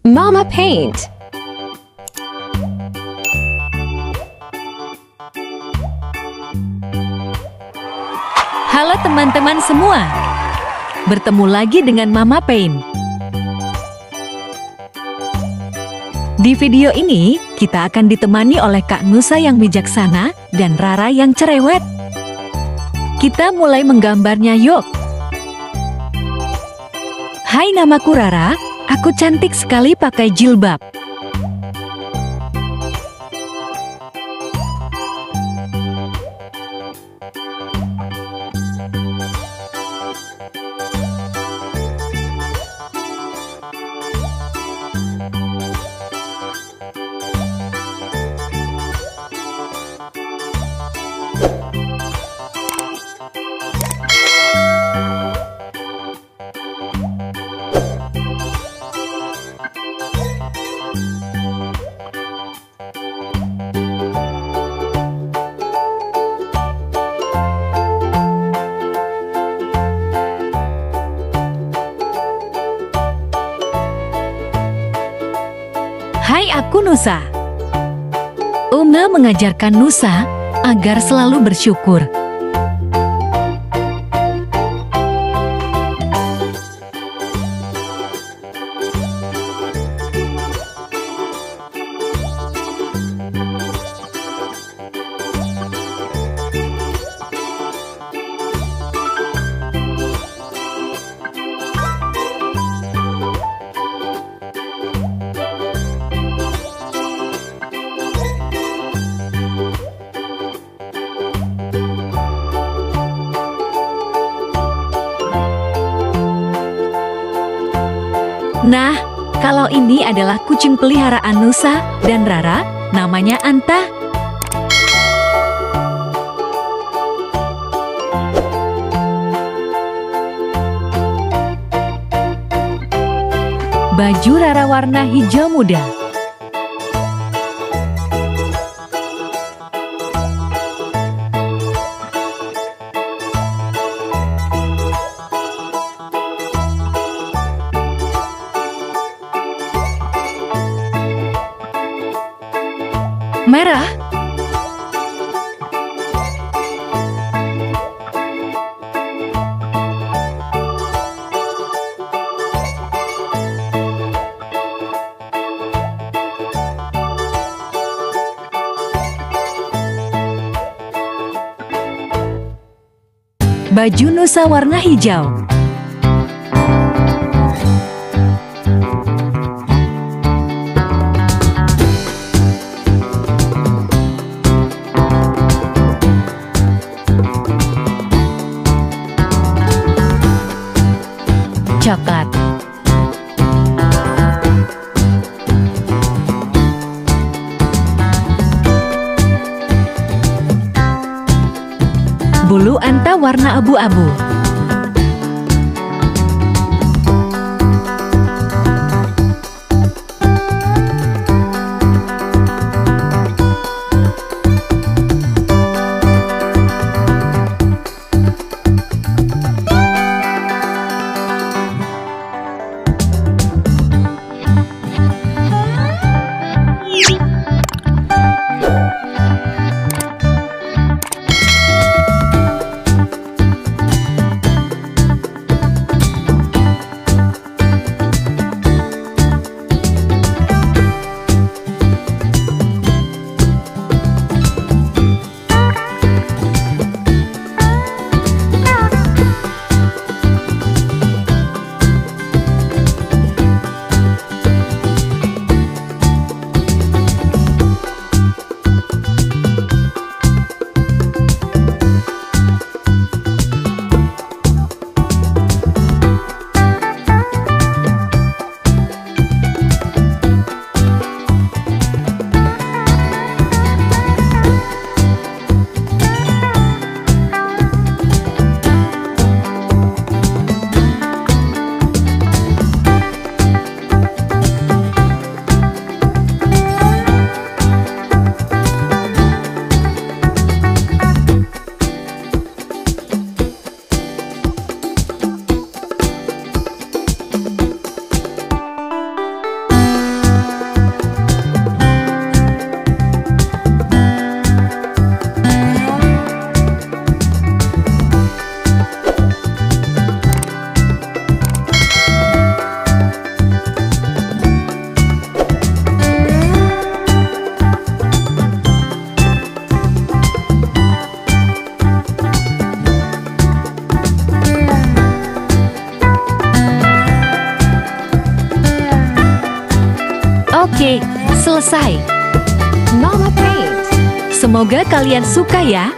Mama Paint. Halo teman-teman semua. Bertemu lagi dengan Mama Pain. Di video ini, kita akan ditemani oleh Kak Nusa yang bijaksana dan Rara yang cerewet. Kita mulai menggambarnya yuk. Hai namaku Rara, aku cantik sekali pakai jilbab. Hai aku Nusa. Uma mengajarkan Nusa agar selalu bersyukur. Nah, kalau ini adalah kucing peliharaan Nusa dan Rara, namanya Anta. Baju Rara warna hijau muda. Merah. Baju Nusa warna hijau. Warna abu-abu. Selesai. Mama Paint. Semoga kalian suka ya.